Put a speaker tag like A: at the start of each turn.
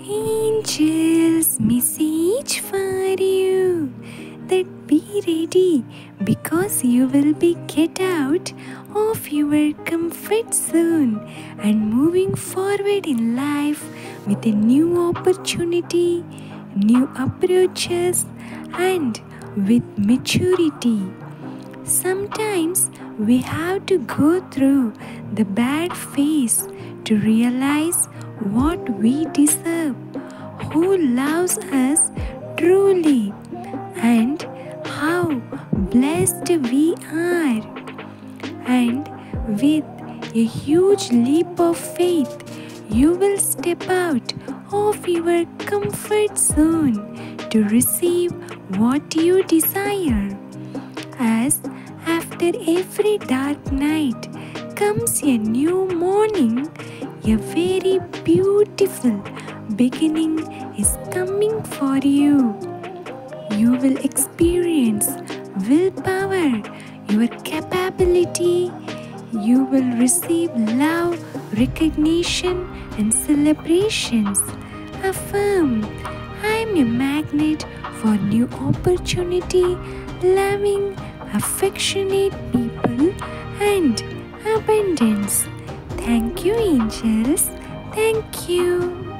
A: Angels message for you that be ready because you will be get out of your comfort zone and moving forward in life with a new opportunity, new approaches and with maturity. Sometimes we have to go through the bad phase to realize what we deserve, who loves us truly, and how blessed we are. And with a huge leap of faith, you will step out of your comfort zone to receive what you desire. As after every dark night comes a new morning, a beautiful beginning is coming for you. You will experience willpower, your capability. You will receive love, recognition, and celebrations. Affirm, I am a magnet for new opportunity, loving, affectionate people, and abundance. Thank you, angels. Thank you.